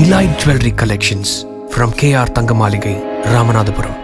இலாய் jewellery collections from K R Thangamaligai Ramanathapuram